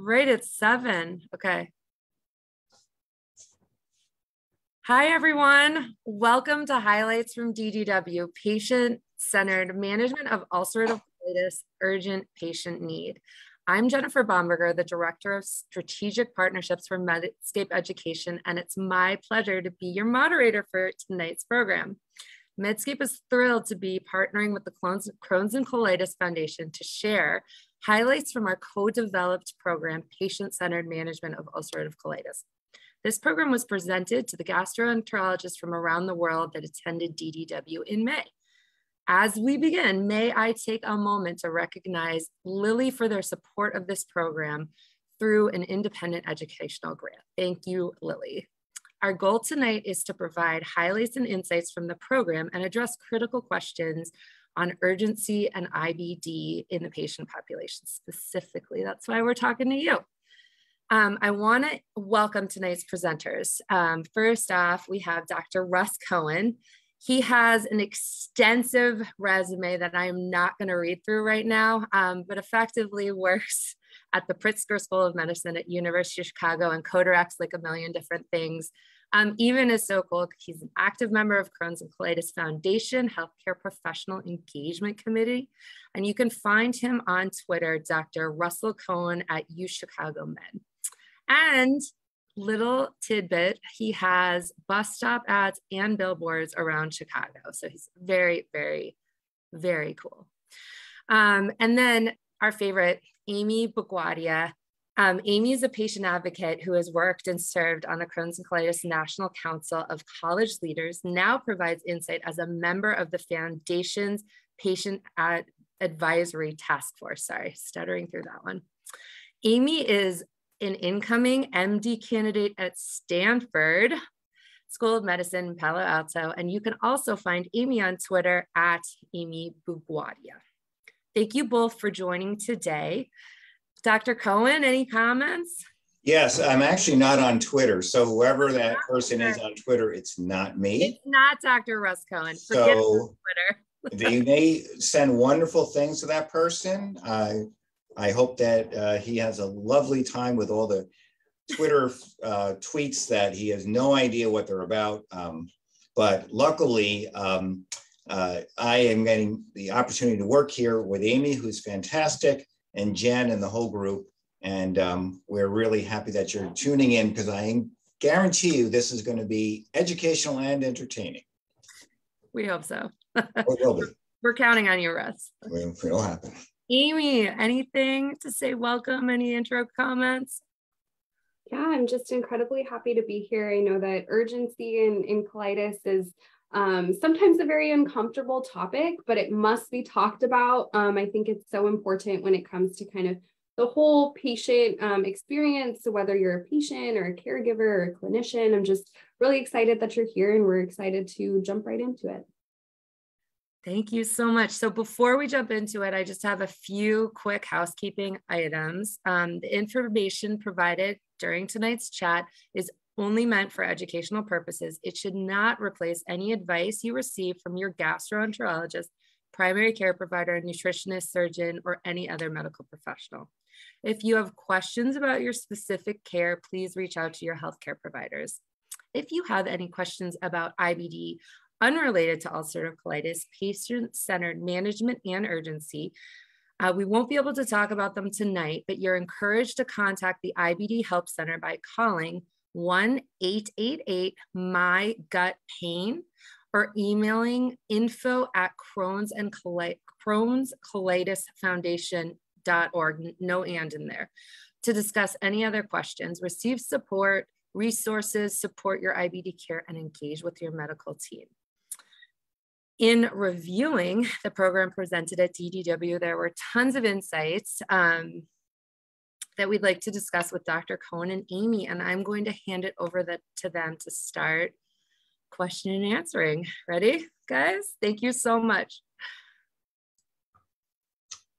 Right at seven. Okay. Hi, everyone. Welcome to Highlights from DDW, Patient Centered Management of Ulcerative Colitis Urgent Patient Need. I'm Jennifer Bomberger, the Director of Strategic Partnerships for Medscape Education, and it's my pleasure to be your moderator for tonight's program. Medscape is thrilled to be partnering with the Crohn's and Colitis Foundation to share highlights from our co-developed program, Patient-Centered Management of Ulcerative Colitis. This program was presented to the gastroenterologists from around the world that attended DDW in May. As we begin, may I take a moment to recognize Lilly for their support of this program through an independent educational grant. Thank you, Lilly. Our goal tonight is to provide highlights and insights from the program and address critical questions on urgency and IBD in the patient population specifically. That's why we're talking to you. Um, I want to welcome tonight's presenters. Um, first off, we have Dr. Russ Cohen. He has an extensive resume that I'm not going to read through right now, um, but effectively works at the Pritzker School of Medicine at University of Chicago and co-directs like a million different things. Um, even is so cool, he's an active member of Crohn's and Colitis Foundation Healthcare Professional Engagement Committee. And you can find him on Twitter, Dr. Russell Cohen at U Chicago Med. And little tidbit, he has bus stop ads and billboards around Chicago. So he's very, very, very cool. Um, and then our favorite, Amy Bugwadia. Um, Amy is a patient advocate who has worked and served on the Crohn's and Colitis National Council of College Leaders, now provides insight as a member of the Foundation's Patient Ad Advisory Task Force. Sorry, stuttering through that one. Amy is an incoming MD candidate at Stanford School of Medicine in Palo Alto. And you can also find Amy on Twitter at Amy Bugwadia. Thank you both for joining today. Dr. Cohen, any comments? Yes, I'm actually not on Twitter. So whoever that person is on Twitter, it's not me. It's not Dr. Russ Cohen. Forget so Twitter. they may send wonderful things to that person. I I hope that uh, he has a lovely time with all the Twitter uh, tweets that he has no idea what they're about. Um, but luckily, um, uh, I am getting the opportunity to work here with Amy, who's fantastic, and Jen and the whole group. And um, we're really happy that you're tuning in because I guarantee you this is going to be educational and entertaining. We hope so. it will be. We're counting on you, Russ. It'll happen. Amy, anything to say welcome? Any intro comments? Yeah, I'm just incredibly happy to be here. I know that urgency in, in colitis is um, sometimes a very uncomfortable topic, but it must be talked about. Um, I think it's so important when it comes to kind of the whole patient um, experience, so whether you're a patient or a caregiver or a clinician. I'm just really excited that you're here and we're excited to jump right into it. Thank you so much. So before we jump into it, I just have a few quick housekeeping items. Um, the information provided during tonight's chat is only meant for educational purposes. It should not replace any advice you receive from your gastroenterologist, primary care provider, nutritionist, surgeon, or any other medical professional. If you have questions about your specific care, please reach out to your healthcare providers. If you have any questions about IBD unrelated to ulcerative colitis, patient-centered management and urgency. Uh, we won't be able to talk about them tonight, but you're encouraged to contact the IBD Help Center by calling 1-888-MY-GUT-PAIN or emailing info at Crohn's and Crohn's Colitis Foundation.org, no and in there, to discuss any other questions, receive support, resources, support your IBD care, and engage with your medical team. In reviewing the program presented at DDW, there were tons of insights um, that we'd like to discuss with Dr. Cohen and Amy, and I'm going to hand it over the, to them to start question and answering. Ready, guys? Thank you so much.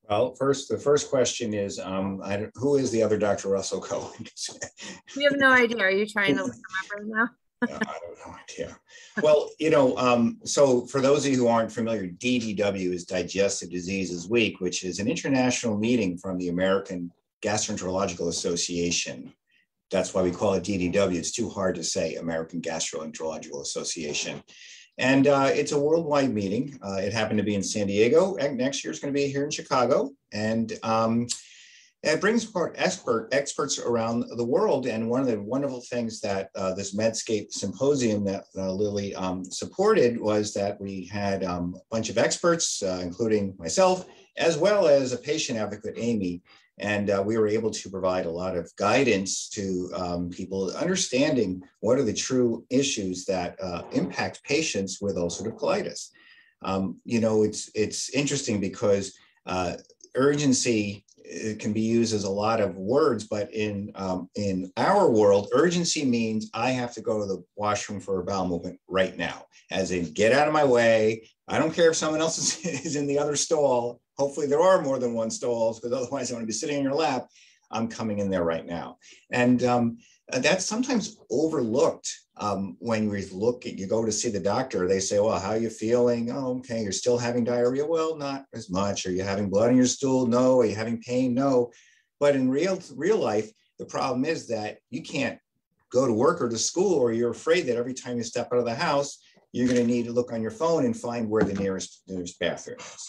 Well, first, the first question is, um, who is the other Dr. Russell Cohen? we have no idea. Are you trying to look him up right now? I have no idea. Well, you know, um, so for those of you who aren't familiar, DDW is Digestive Diseases Week, which is an international meeting from the American Gastroenterological Association. That's why we call it DDW. It's too hard to say, American Gastroenterological Association. And uh, it's a worldwide meeting. Uh, it happened to be in San Diego. And next year it's going to be here in Chicago. And um, it brings apart expert experts around the world. And one of the wonderful things that uh, this Medscape symposium that uh, Lilly um, supported was that we had um, a bunch of experts, uh, including myself, as well as a patient advocate, Amy, and uh, we were able to provide a lot of guidance to um, people understanding what are the true issues that uh, impact patients with ulcerative colitis. Um, you know, it's, it's interesting because uh, urgency can be used as a lot of words, but in, um, in our world, urgency means I have to go to the washroom for a bowel movement right now, as in get out of my way. I don't care if someone else is, is in the other stall. Hopefully there are more than one stalls because otherwise I want to be sitting in your lap. I'm coming in there right now. And um, that's sometimes overlooked um, when we look at, you go to see the doctor, they say, well, how are you feeling? Oh, okay, you're still having diarrhea. Well, not as much. Are you having blood in your stool? No. Are you having pain? No. But in real, real life, the problem is that you can't go to work or to school, or you're afraid that every time you step out of the house, you're going to need to look on your phone and find where the nearest, nearest bathroom is.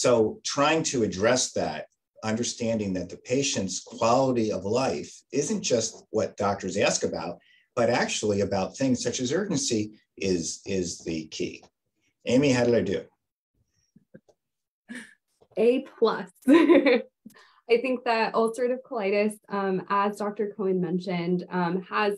So trying to address that, understanding that the patient's quality of life isn't just what doctors ask about, but actually about things such as urgency is, is the key. Amy, how did I do? A plus. I think that ulcerative colitis, um, as Dr. Cohen mentioned, um, has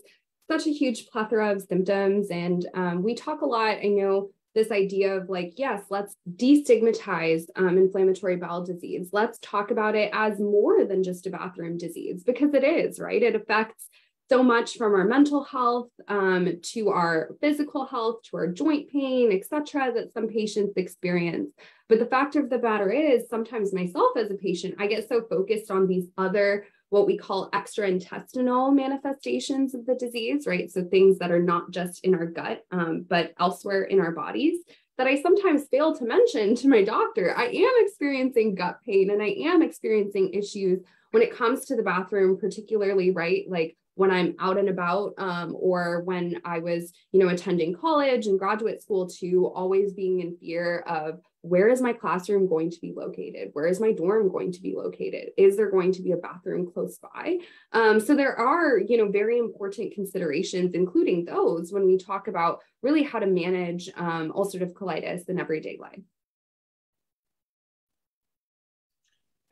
such a huge plethora of symptoms. And um, we talk a lot, I know this idea of like, yes, let's destigmatize um, inflammatory bowel disease. Let's talk about it as more than just a bathroom disease because it is, right? It affects so much from our mental health um, to our physical health to our joint pain, etc., that some patients experience. But the fact of the matter is, sometimes myself as a patient, I get so focused on these other what we call extraintestinal manifestations of the disease, right? So things that are not just in our gut, um, but elsewhere in our bodies that I sometimes fail to mention to my doctor. I am experiencing gut pain and I am experiencing issues when it comes to the bathroom, particularly, right? Like when I'm out and about, um, or when I was, you know, attending college and graduate school, to always being in fear of where is my classroom going to be located? Where is my dorm going to be located? Is there going to be a bathroom close by? Um, so there are, you know, very important considerations, including those when we talk about really how to manage um, ulcerative colitis in everyday life.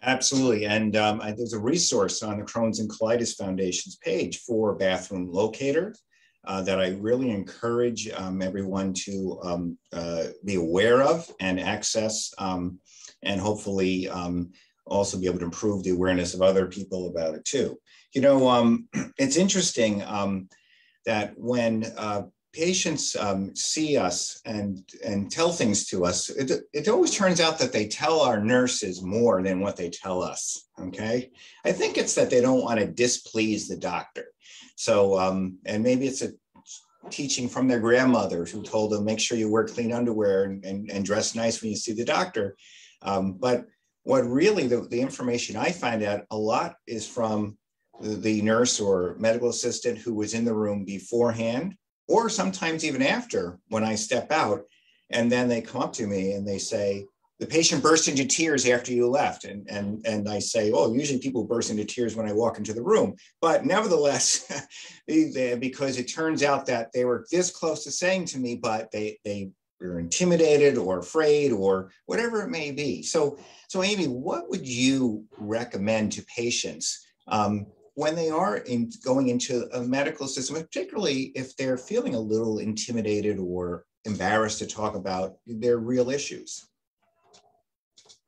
Absolutely. And um, there's a resource on the Crohn's and Colitis Foundation's page for bathroom locator uh, that I really encourage um, everyone to um, uh, be aware of and access, um, and hopefully um, also be able to improve the awareness of other people about it too. You know, um, it's interesting that when uh, patients see us and, and tell things to us, it, it always turns out that they tell our nurses more than what they tell us, okay? I think it's that they don't want to displease the doctor. So, um, and maybe it's a teaching from their grandmother who told them, make sure you wear clean underwear and, and, and dress nice when you see the doctor. Um, but what really the, the information I find out a lot is from the, the nurse or medical assistant who was in the room beforehand, or sometimes even after when I step out. And then they come up to me and they say, the patient burst into tears after you left. And, and, and I say, oh, usually people burst into tears when I walk into the room. But nevertheless, because it turns out that they were this close to saying to me, but they, they were intimidated or afraid or whatever it may be. So, so Amy, what would you recommend to patients um, when they are in, going into a medical system, particularly if they're feeling a little intimidated or embarrassed to talk about their real issues?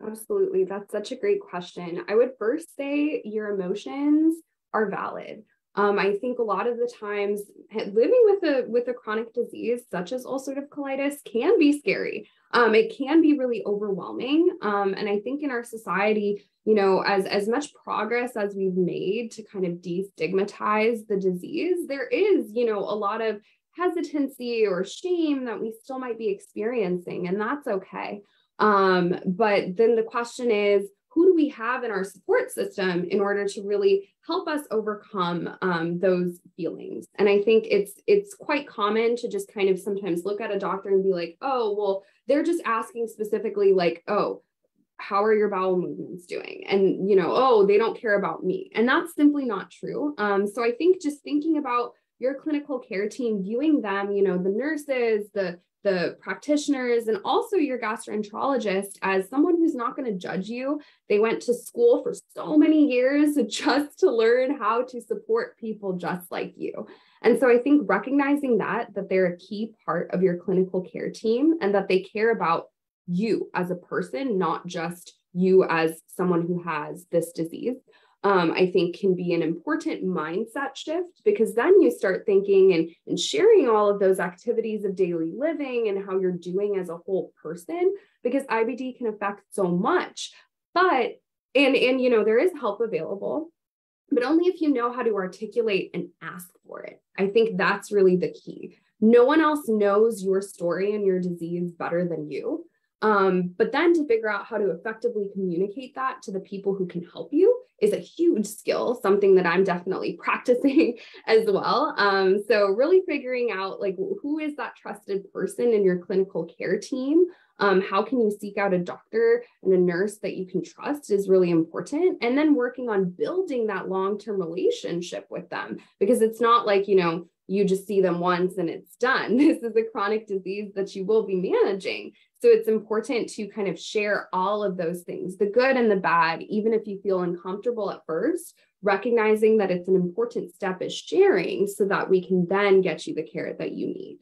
Absolutely. That's such a great question. I would first say your emotions are valid. Um, I think a lot of the times living with a with a chronic disease such as ulcerative colitis can be scary. Um, it can be really overwhelming. Um, and I think in our society, you know, as as much progress as we've made to kind of destigmatize the disease, there is, you know, a lot of hesitancy or shame that we still might be experiencing, and that's okay. Um, but then the question is, who do we have in our support system in order to really help us overcome um, those feelings? And i think it's it's quite common to just kind of sometimes look at a doctor and be like oh well they're just asking specifically like oh how are your bowel movements doing? And you know oh they don't care about me. And that's simply not true. Um, so i think just thinking about your clinical care team viewing them you know the nurses the the practitioners and also your gastroenterologist as someone who's not going to judge you. They went to school for so many years just to learn how to support people just like you. And so I think recognizing that that they're a key part of your clinical care team and that they care about you as a person, not just you as someone who has this disease um, I think can be an important mindset shift because then you start thinking and, and sharing all of those activities of daily living and how you're doing as a whole person because IBD can affect so much. But and and you know there is help available but only if you know how to articulate and ask for it. I think that's really the key. No one else knows your story and your disease better than you. Um, but then to figure out how to effectively communicate that to the people who can help you is a huge skill, something that I'm definitely practicing as well. Um, so really figuring out like who is that trusted person in your clinical care team? Um, how can you seek out a doctor and a nurse that you can trust is really important. And then working on building that long-term relationship with them because it's not like, you know, you just see them once and it's done. This is a chronic disease that you will be managing. So it's important to kind of share all of those things, the good and the bad, even if you feel uncomfortable at first, recognizing that it's an important step is sharing so that we can then get you the care that you need.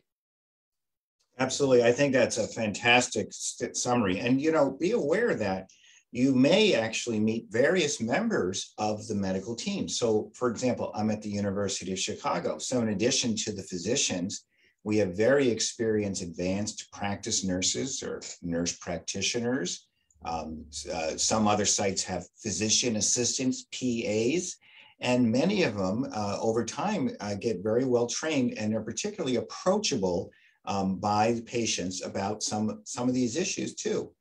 Absolutely. I think that's a fantastic summary. And, you know, be aware that you may actually meet various members of the medical team. So, for example, I'm at the University of Chicago. So, in addition to the physicians, we have very experienced advanced practice nurses or nurse practitioners. Um, uh, some other sites have physician assistants, PAs, and many of them uh, over time uh, get very well trained and are particularly approachable um, by the patients about some, some of these issues too.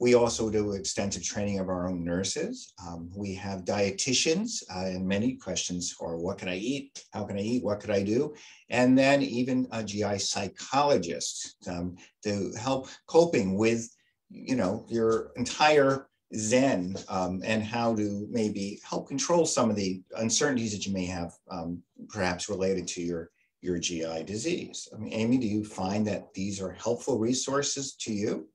We also do extensive training of our own nurses. Um, we have dietitians uh, and many questions are what can I eat? How can I eat? What could I do? And then even a GI psychologist um, to help coping with, you know, your entire Zen um, and how to maybe help control some of the uncertainties that you may have um, perhaps related to your, your GI disease. I mean, Amy, do you find that these are helpful resources to you?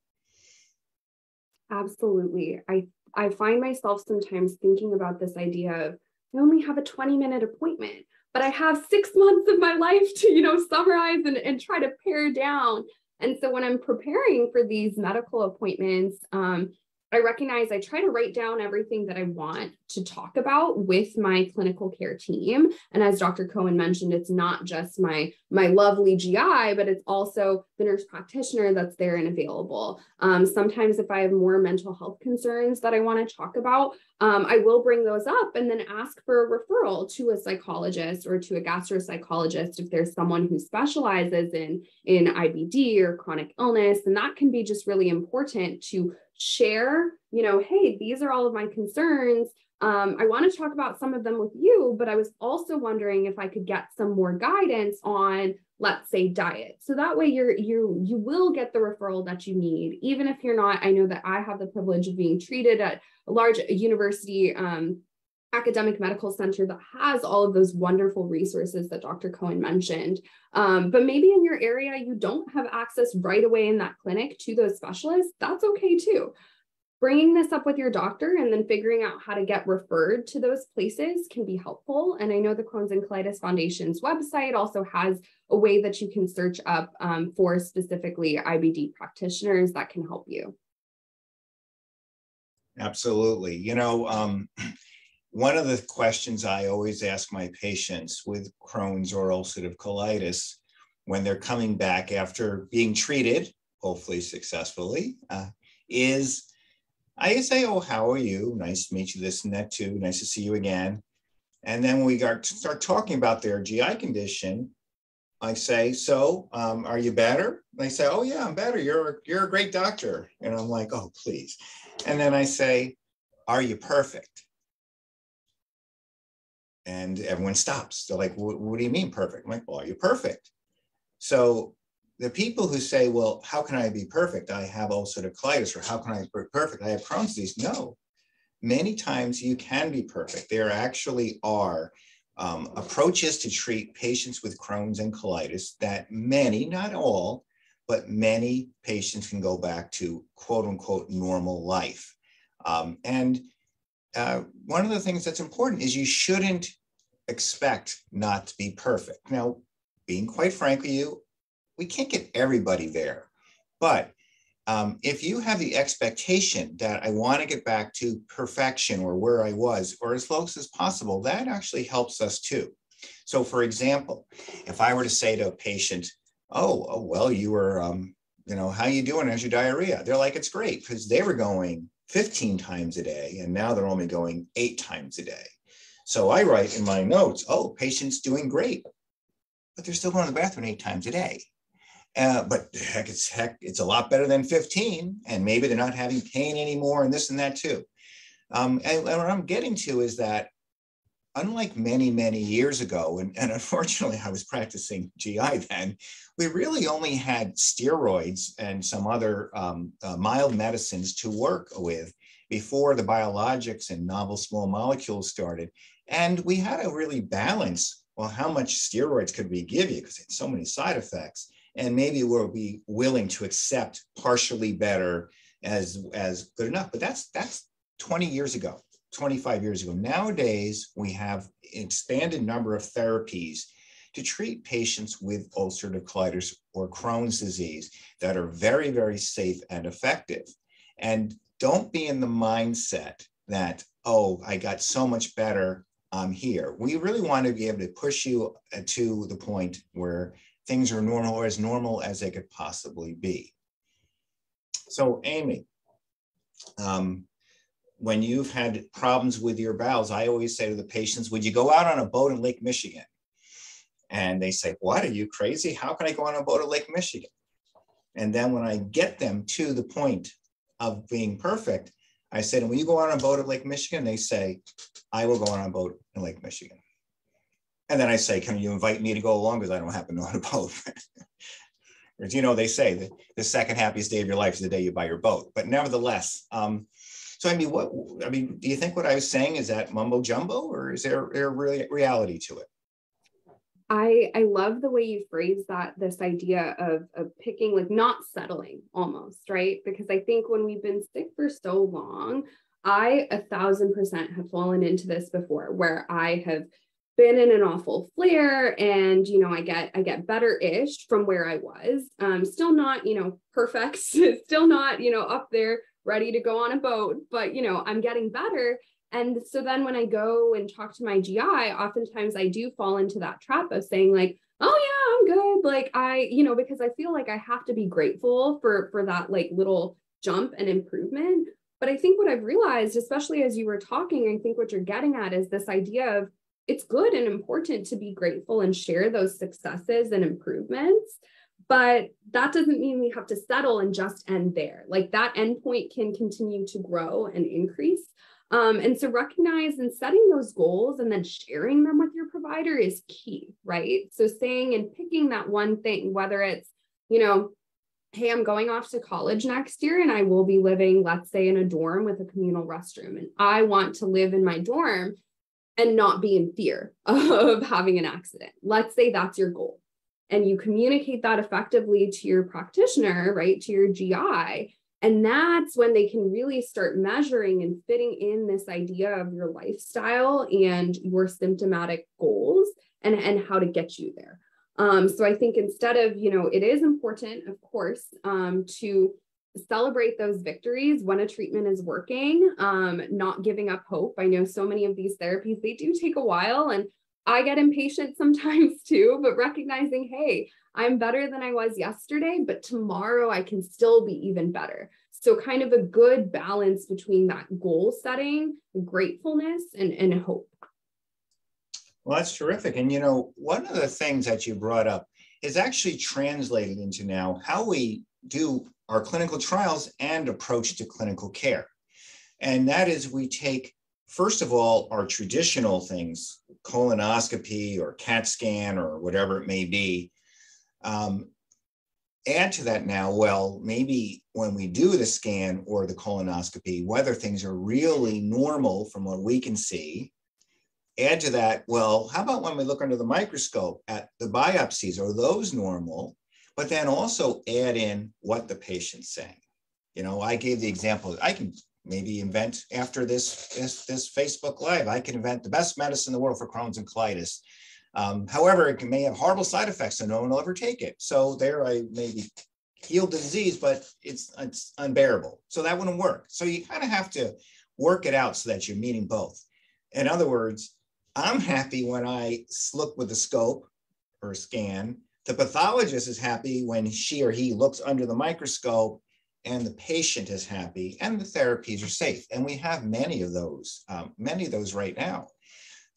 Absolutely. I, I find myself sometimes thinking about this idea of I only have a 20 minute appointment, but I have six months of my life to, you know, summarize and, and try to pare down. And so when I'm preparing for these medical appointments, um, I recognize I try to write down everything that I want to talk about with my clinical care team. And as Dr. Cohen mentioned, it's not just my, my lovely GI, but it's also the nurse practitioner that's there and available. Um, sometimes if I have more mental health concerns that I want to talk about, um, I will bring those up and then ask for a referral to a psychologist or to a gastropsychologist if there's someone who specializes in, in IBD or chronic illness. And that can be just really important to share, you know, hey, these are all of my concerns. Um, I want to talk about some of them with you, but I was also wondering if I could get some more guidance on, let's say, diet. So that way you're you you will get the referral that you need, even if you're not. I know that I have the privilege of being treated at a large university um, academic medical center that has all of those wonderful resources that Dr. Cohen mentioned. Um, but maybe in your area, you don't have access right away in that clinic to those specialists. That's okay too. Bringing this up with your doctor and then figuring out how to get referred to those places can be helpful. And I know the Crohn's and Colitis Foundation's website also has a way that you can search up um, for specifically IBD practitioners that can help you. Absolutely. You know, um, one of the questions I always ask my patients with Crohn's or ulcerative colitis when they're coming back after being treated, hopefully successfully, uh, is I say, Oh, how are you? Nice to meet you, this and that too. Nice to see you again. And then we got to start talking about their GI condition. I say, So, um, are you better? They say, Oh, yeah, I'm better. You're, you're a great doctor. And I'm like, Oh, please. And then I say, Are you perfect? And everyone stops. They're like, What do you mean perfect? I'm like, Well, are you perfect? So the people who say, Well, how can I be perfect? I have ulcerative colitis, or how can I be perfect? I have Crohn's disease. No, many times you can be perfect. There actually are um, approaches to treat patients with Crohn's and colitis that many, not all, but many patients can go back to quote unquote normal life. Um, and uh, one of the things that's important is you shouldn't expect not to be perfect. Now, being quite frank with you, we can't get everybody there, but um, if you have the expectation that I want to get back to perfection or where I was, or as close as possible, that actually helps us too. So, for example, if I were to say to a patient, "Oh, oh well, you were, um, you know, how you doing as your diarrhea?" They're like, "It's great," because they were going 15 times a day, and now they're only going eight times a day. So I write in my notes, "Oh, patient's doing great, but they're still going to the bathroom eight times a day." Uh, but heck, it's heck, it's a lot better than 15, and maybe they're not having pain anymore, and this and that too. Um, and, and, what I'm getting to is that, unlike many many years ago, and, and unfortunately I was practicing GI then, we really only had steroids and some other um, uh, mild medicines to work with before the biologics and novel small molecules started, and we had to really balance well how much steroids could we give you? Because it had so many side effects. And maybe we'll be willing to accept partially better as as good enough. But that's that's 20 years ago 25 years ago. Nowadays we have expanded number of therapies to treat patients with ulcerative colitis or crohn's disease that are very very safe and effective. And don't be in the mindset that oh i got so much better i'm here. We really want to be able to push you uh, to the point where things are normal or as normal as they could possibly be. So, Amy, um, when you've had problems with your bowels, I always say to the patients, Would you go out on a boat in Lake Michigan? And they say, What? Are you crazy? How can I go on a boat in Lake Michigan? And then when I get them to the point of being perfect, I said, Will you go on a boat at Lake Michigan? They say, I will go on a boat in Lake Michigan. And then I say, can you invite me to go along? Because I don't happen to know how to boat. As you know, they say that the second happiest day of your life is the day you buy your boat. But nevertheless, um, so I mean, what I mean, do you think what I was saying is that mumbo jumbo, or is there, there really reality to it? I I love the way you phrase that. This idea of of picking, like not settling, almost right, because I think when we've been sick for so long, I a thousand percent have fallen into this before, where I have been in an awful flare and you know i get i get better ish from where i was um still not you know perfect still not you know up there ready to go on a boat but you know i'm getting better. And so then when i go and talk to my gi oftentimes i do fall into that trap of saying like oh yeah i'm good. Like i you know because i feel like i have to be grateful for for that like little jump and improvement. But i think what i've realized especially as you were talking i think what you're getting at is this idea of it's good and important to be grateful and share those successes and improvements but that doesn't mean we have to settle and just end there like that endpoint can continue to grow and increase um, and so recognize and setting those goals and then sharing them with your provider is key right so saying and picking that one thing whether it's you know hey i'm going off to college next year and i will be living let's say in a dorm with a communal restroom and i want to live in my dorm and not be in fear of having an accident. Let's say that's your goal. And you communicate that effectively to your practitioner, right, to your GI. And that's when they can really start measuring and fitting in this idea of your lifestyle and your symptomatic goals and, and how to get you there. Um, so I think instead of, you know, it is important, of course, um, to celebrate those victories when a treatment is working, um, not giving up hope. I know so many of these therapies, they do take a while and I get impatient sometimes too, but recognizing, hey, I'm better than I was yesterday, but tomorrow I can still be even better. So, kind of a good balance between that goal setting, gratefulness, and, and hope. Well, that's terrific. And, you know, one of the things that you brought up is actually translated into now how we do our clinical trials and approach to clinical care. And that is we take, first of all, our traditional things, colonoscopy or CAT scan or whatever it may be. Um, add to that now, well, maybe when we do the scan or the colonoscopy, whether things are really normal from what we can see. Add to that, well, how about when we look under the microscope at the biopsies? Are those normal? But then also add in what the patient's saying. You know, I gave the example, I can maybe invent after this, this, this Facebook Live, I can invent the best medicine in the world for Crohn's and colitis. Um, however, it may have horrible side effects, so no one will ever take it. So there, I maybe healed the disease, but it's it's unbearable. So that wouldn't work. So you kind of have to work it out so that you're meeting both. In other words, I'm happy when I look with the scope or scan. The pathologist is happy when she or he looks under the microscope and the patient is happy and the therapies are safe. And we have many of those, um, many of those right now.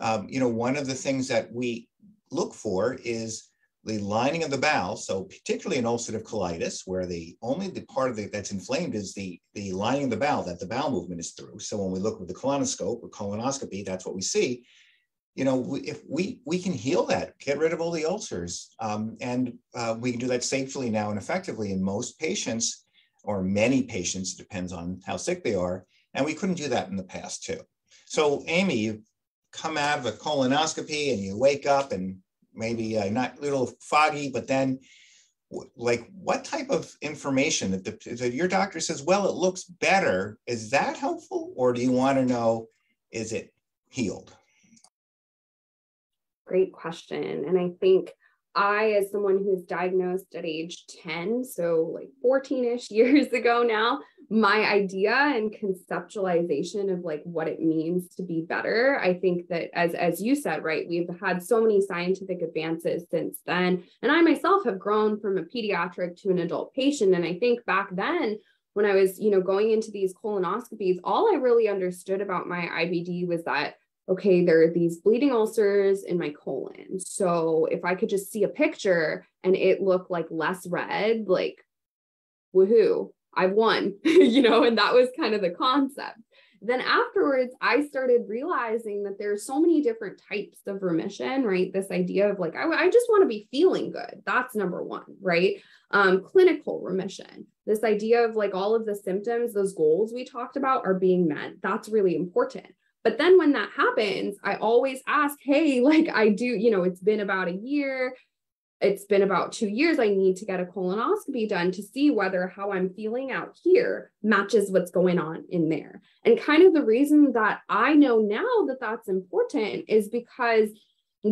Um, you know, one of the things that we look for is the lining of the bowel. So particularly in ulcerative colitis, where the only the part of it that's inflamed is the, the lining of the bowel that the bowel movement is through. So when we look with the colonoscope or colonoscopy, that's what we see. You know, if we we can heal that, get rid of all the ulcers, um, and uh, we can do that safely now and effectively in most patients, or many patients, it depends on how sick they are. And we couldn't do that in the past too. So, Amy, you come out of a colonoscopy and you wake up and maybe uh, not a little foggy, but then like what type of information that, the, that your doctor says, well, it looks better, is that helpful? Or do you want to know, is it healed? Great question. And I think I, as someone who's diagnosed at age 10, so like 14 ish years ago now, my idea and conceptualization of like what it means to be better i think that as as you said right we've had so many scientific advances since then and i myself have grown from a pediatric to an adult patient and i think back then when i was you know going into these colonoscopies all i really understood about my ibd was that okay there are these bleeding ulcers in my colon so if i could just see a picture and it looked like less red like woohoo I've won, you know, and that was kind of the concept. Then afterwards, I started realizing that there's so many different types of remission, right? This idea of like, I, I just want to be feeling good. That's number one, right? Um, clinical remission, this idea of like all of the symptoms, those goals we talked about are being met. That's really important. But then when that happens, I always ask, hey, like I do, you know, it's been about a year it's been about two years. I need to get a colonoscopy done to see whether how I'm feeling out here matches what's going on in there. And kind of the reason that I know now that that's important is because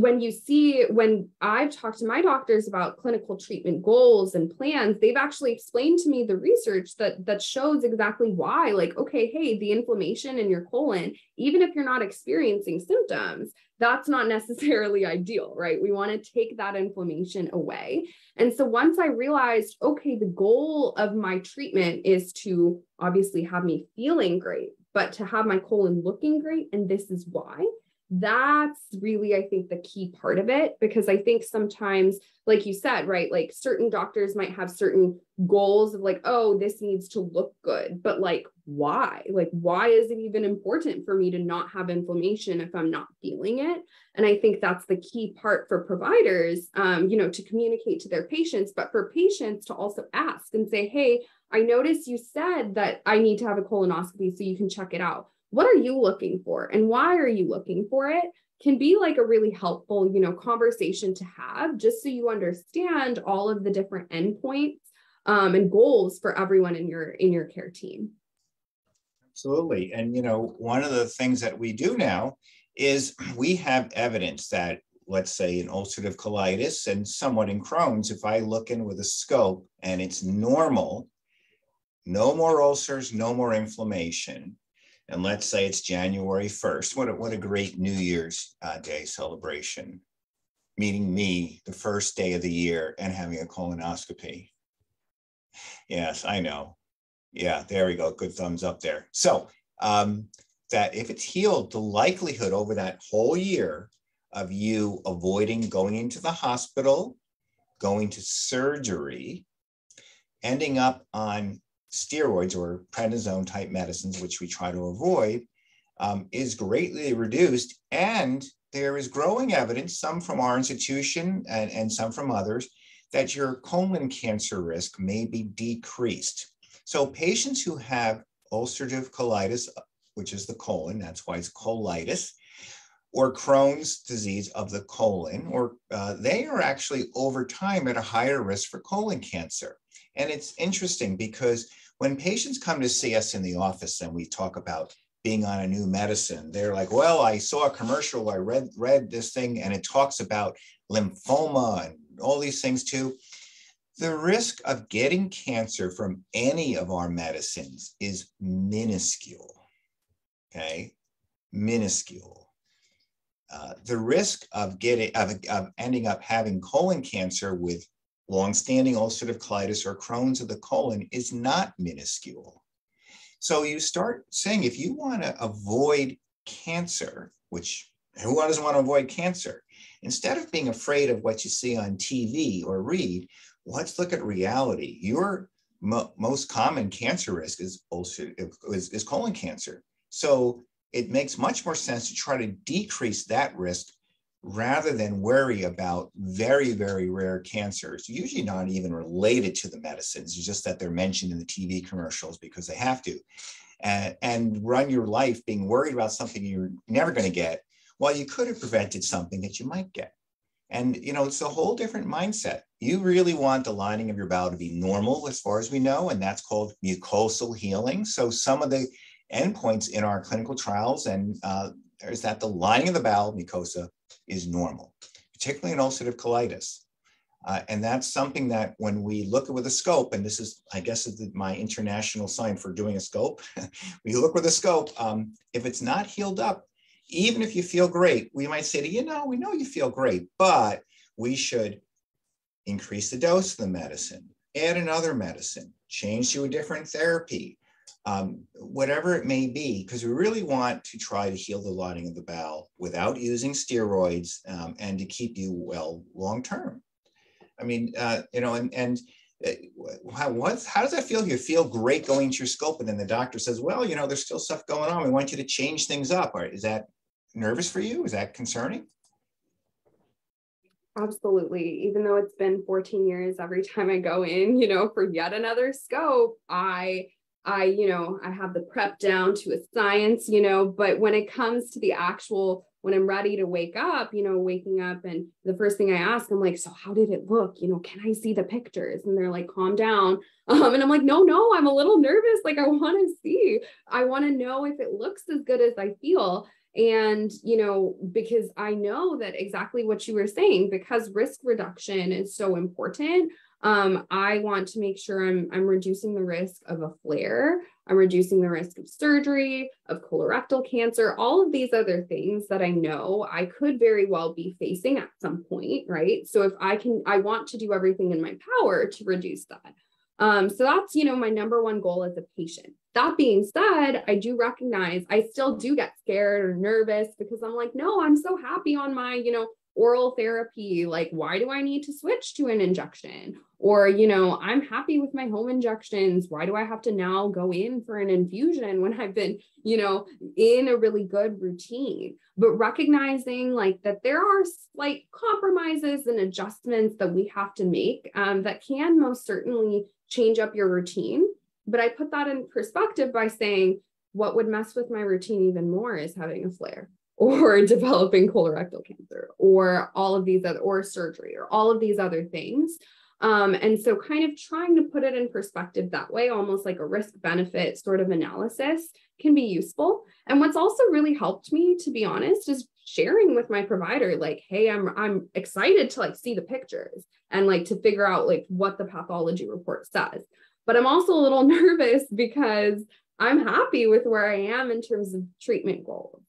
when you see when i've talked to my doctors about clinical treatment goals and plans they've actually explained to me the research that that shows exactly why like okay hey the inflammation in your colon even if you're not experiencing symptoms that's not necessarily ideal right? We want to take that inflammation away. And so once i realized okay the goal of my treatment is to obviously have me feeling great but to have my colon looking great and this is why that's really i think the key part of it because i think sometimes like you said right like certain doctors might have certain goals of like oh this needs to look good but like why? Like why is it even important for me to not have inflammation if i'm not feeling it? And i think that's the key part for providers um, you know to communicate to their patients but for patients to also ask and say hey i noticed you said that i need to have a colonoscopy so you can check it out what are you looking for and why are you looking for it can be like a really helpful you know conversation to have just so you understand all of the different endpoints um, and goals for everyone in your in your care team. Absolutely. And you know one of the things that we do now is we have evidence that let's say in ulcerative colitis and somewhat in crohn's if i look in with a scope and it's normal no more ulcers no more inflammation and let's say it's January 1st. What a, what a great New Year's uh, Day celebration. Meeting me the first day of the year and having a colonoscopy. Yes, I know. Yeah, there we go. Good thumbs up there. So, um, that if it's healed, the likelihood over that whole year of you avoiding going into the hospital, going to surgery, ending up on steroids or prednisone type medicines, which we try to avoid, um, is greatly reduced. And there is growing evidence, some from our institution and, and some from others, that your colon cancer risk may be decreased. So patients who have ulcerative colitis, which is the colon, that's why it's colitis, or Crohn's disease of the colon, or uh, they are actually over time at a higher risk for colon cancer. And it's interesting because when patients come to see us in the office and we talk about being on a new medicine, they're like, well, I saw a commercial, I read, read this thing, and it talks about lymphoma and all these things too. The risk of getting cancer from any of our medicines is minuscule. Okay, minuscule. Uh, the risk of getting of, of ending up having colon cancer with longstanding ulcerative colitis or Crohn's of the colon is not minuscule. So you start saying if you want to avoid cancer, which who doesn't want to avoid cancer? Instead of being afraid of what you see on TV or read, let's look at reality. Your mo- most common cancer risk is, ulcer- is, is colon cancer. So it makes much more sense to try to decrease that risk rather than worry about very, very rare cancers, usually not even related to the medicines, it's just that they're mentioned in the TV commercials because they have to. And, and run your life being worried about something you're never going to get while you could have prevented something that you might get. And you know, it's a whole different mindset. You really want the lining of your bowel to be normal, as far as we know, and that's called mucosal healing. So some of the endpoints in our clinical trials, and uh, is that the lining of the bowel mucosa is normal, particularly in ulcerative colitis. Uh, and that's something that when we look with a scope, and this is, I guess, is my international sign for doing a scope. we look with a scope. Um, if it's not healed up, even if you feel great, we might say to you, know, we know you feel great, but we should increase the dose of the medicine, add another medicine, change to a different therapy, um, whatever it may be, because we really want to try to heal the lining of the bowel without using steroids um, and to keep you well long term. I mean, uh, you know, and, and uh, how, what, how does that feel? You feel great going to your scope, and then the doctor says, well, you know, there's still stuff going on. We want you to change things up. Or Is that nervous for you? Is that concerning? Absolutely. Even though it's been 14 years, every time I go in, you know, for yet another scope, I I, you know, I have the prep down to a science, you know, but when it comes to the actual, when I'm ready to wake up, you know, waking up and the first thing I ask, I'm like, so how did it look? You know, can I see the pictures? And they're like, calm down. Um, and I'm like, no, no, I'm a little nervous. Like, I want to see, I want to know if it looks as good as I feel. And, you know, because I know that exactly what you were saying, because risk reduction is so important, um, I want to make sure I'm, I'm reducing the risk of a flare. I'm reducing the risk of surgery, of colorectal cancer, all of these other things that I know I could very well be facing at some point, right? So if I can, I want to do everything in my power to reduce that. Um, so that's, you know, my number one goal as a patient. That being said, I do recognize I still do get scared or nervous because I'm like, no, I'm so happy on my, you know, oral therapy like why do i need to switch to an injection? Or you know i'm happy with my home injections. Why do i have to now go in for an infusion when i've been you know in a really good routine? But recognizing like that there are slight compromises and adjustments that we have to make um, that can most certainly change up your routine. But i put that in perspective by saying what would mess with my routine even more is having a flare or developing colorectal cancer or all of these other or surgery or all of these other things. Um, and so kind of trying to put it in perspective that way almost like a risk benefit sort of analysis can be useful. And what's also really helped me to be honest is sharing with my provider like hey i'm i'm excited to like see the pictures and like to figure out like what the pathology report says. But i'm also a little nervous because i'm happy with where i am in terms of treatment goals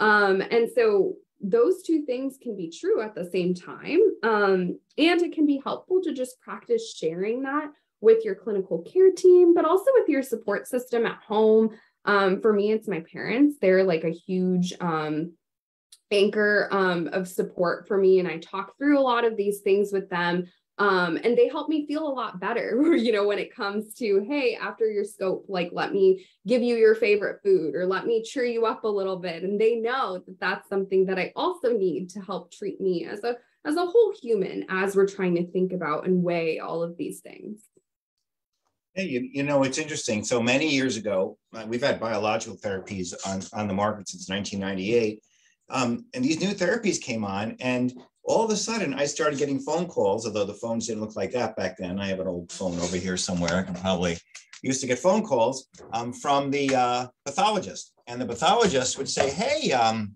um, and so those two things can be true at the same time. Um, and it can be helpful to just practice sharing that with your clinical care team, but also with your support system at home. Um, for me, it's my parents. They're like a huge um, anchor um, of support for me. And I talk through a lot of these things with them. Um, and they help me feel a lot better, you know, when it comes to, hey, after your scope, like, let me give you your favorite food or let me cheer you up a little bit. And they know that that's something that I also need to help treat me as a, as a whole human as we're trying to think about and weigh all of these things. Hey, you, you know, it's interesting. So many years ago, uh, we've had biological therapies on, on the market since 1998. Um, and these new therapies came on, and all of a sudden I started getting phone calls, although the phones didn't look like that back then. I have an old phone over here somewhere. I can probably used to get phone calls um, from the uh, pathologist. And the pathologist would say, Hey, um,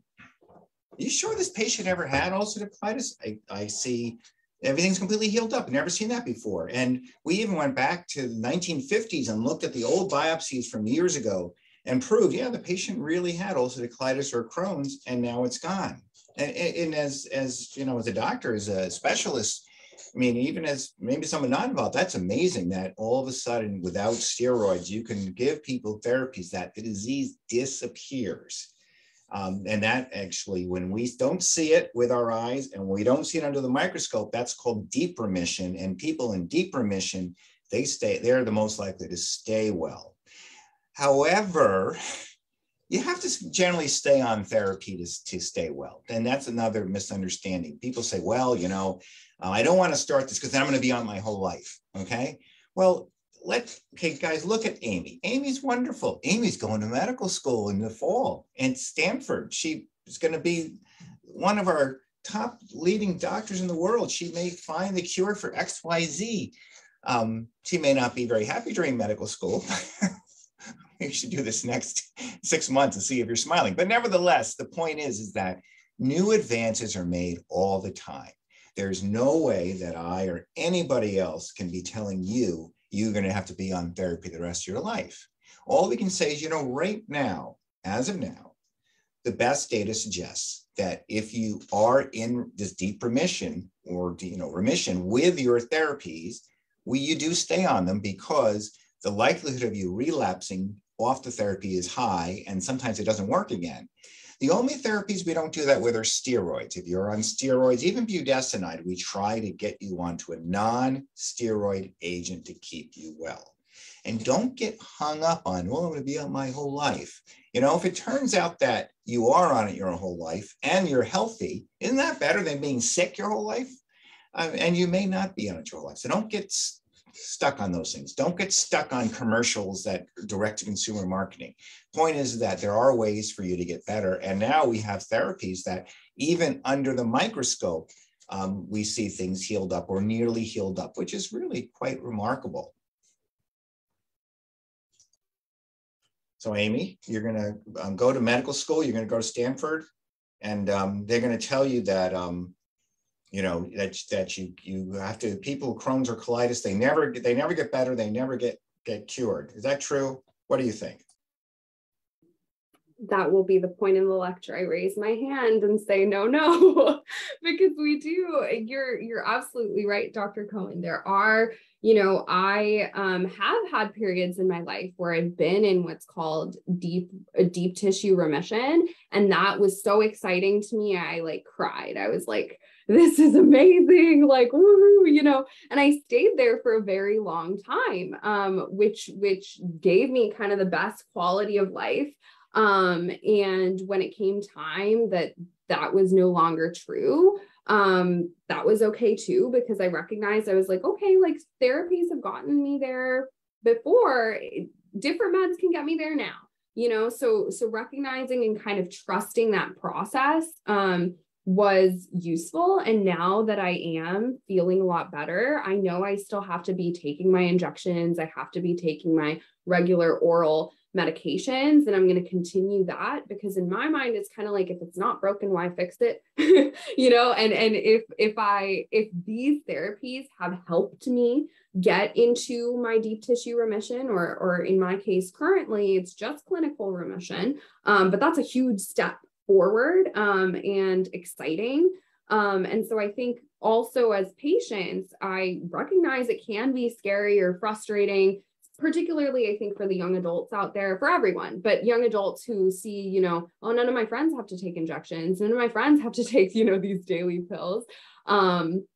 are you sure this patient ever had ulcerative colitis? I, I see everything's completely healed up. Never seen that before. And we even went back to the 1950s and looked at the old biopsies from years ago and proved, yeah, the patient really had ulcerative colitis or Crohn's, and now it's gone and, and as as you know as a doctor as a specialist i mean even as maybe someone not involved that's amazing that all of a sudden without steroids you can give people therapies that the disease disappears. Um, and that actually when we don't see it with our eyes and we don't see it under the microscope that's called deep remission. And people in deep remission they stay they're the most likely to stay well. However you have to generally stay on therapy to, to stay well. And that's another misunderstanding. People say, well, you know, uh, I don't want to start this because I'm going to be on my whole life. Okay. Well, let's, okay, guys, look at Amy. Amy's wonderful. Amy's going to medical school in the fall and Stanford. She is going to be one of our top leading doctors in the world. She may find the cure for XYZ. Um, she may not be very happy during medical school. you should do this next six months and see if you're smiling. But nevertheless, the point is, is that new advances are made all the time. There's no way that I or anybody else can be telling you you're going to have to be on therapy the rest of your life. All we can say is, you know, right now, as of now, the best data suggests that if you are in this deep remission or you know remission with your therapies, we you do stay on them because the likelihood of you relapsing off the therapy is high and sometimes it doesn't work again. The only therapies we don't do that with are steroids. If you're on steroids, even budesonide, we try to get you onto a non steroid agent to keep you well. And don't get hung up on, well, I'm going to be on my whole life. You know, if it turns out that you are on it your whole life and you're healthy, isn't that better than being sick your whole life? Um, and you may not be on it your whole life. So don't get stuck on those things. Don't get stuck on commercials that direct to consumer marketing. Point is that there are ways for you to get better. And now we have therapies that even under the microscope, um, we see things healed up or nearly healed up, which is really quite remarkable. So Amy, you're going to um, go to medical school, you're going to go to Stanford, and um, they're going to tell you that um, you know that that you you have to people with Crohn's or colitis they never they never get better they never get get cured. Is that true? What do you think? That will be the point in the lecture. I raise my hand and say no no because we do you're you're absolutely right dr cohen. There are you know i um, have had periods in my life where i've been in what's called deep deep tissue remission and that was so exciting to me. I like cried. I was like this is amazing like you know? And i stayed there for a very long time um, which which gave me kind of the best quality of life um, and when it came time that that was no longer true um, that was okay too because i recognized i was like okay like therapies have gotten me there before. Different meds can get me there now you know? So so recognizing and kind of trusting that process um was useful. And now that I am feeling a lot better, I know I still have to be taking my injections. I have to be taking my regular oral medications and I'm going to continue that because in my mind it's kind of like if it's not broken why fix it you know and and if if I if these therapies have helped me get into my deep tissue remission or or in my case currently it's just clinical remission um, but that's a huge step forward um, and exciting. Um, and so I think also as patients, I recognize it can be scary or frustrating, particularly I think for the young adults out there, for everyone, but young adults who see, you know, oh, none of my friends have to take injections, none of my friends have to take, you know, these daily pills. Um,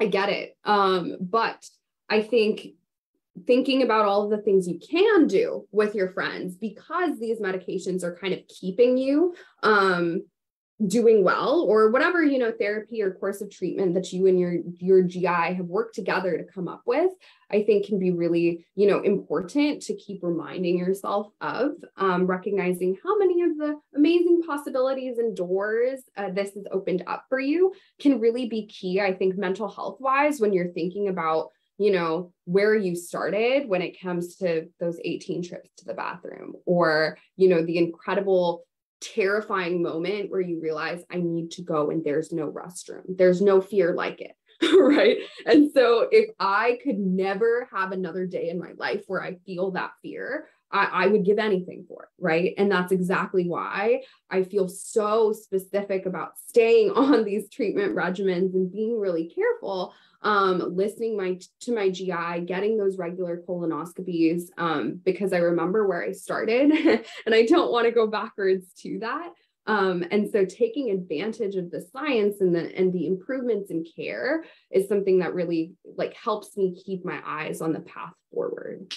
I get it. Um, but I think thinking about all of the things you can do with your friends because these medications are kind of keeping you um, doing well or whatever you know therapy or course of treatment that you and your your gi have worked together to come up with i think can be really you know important to keep reminding yourself of um, recognizing how many of the amazing possibilities and doors uh, this has opened up for you can really be key i think mental health wise when you're thinking about you know where you started when it comes to those 18 trips to the bathroom or you know the incredible terrifying moment where you realize I need to go and there's no restroom. There's no fear like it. right. And so if I could never have another day in my life where I feel that fear, I, I, would give anything for it. Right. And that's exactly why I feel so specific about staying on these treatment regimens and being really careful um, listening my to my GI, getting those regular colonoscopies um, because I remember where I started and I don't want to go backwards to that. Um, and so taking advantage of the science and the and the improvements in care is something that really like helps me keep my eyes on the path forward.